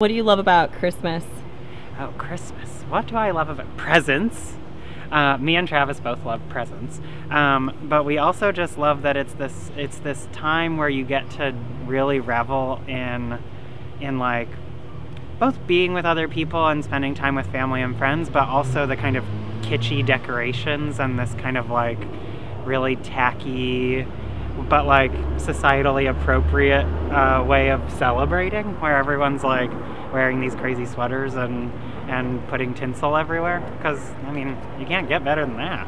What do you love about Christmas? Oh, Christmas. What do I love about presents? Uh, me and Travis both love presents, um, but we also just love that it's this it's this time where you get to really revel in in like both being with other people and spending time with family and friends, but also the kind of kitschy decorations and this kind of like really tacky but like societally appropriate uh, way of celebrating where everyone's like wearing these crazy sweaters and and putting tinsel everywhere because i mean you can't get better than that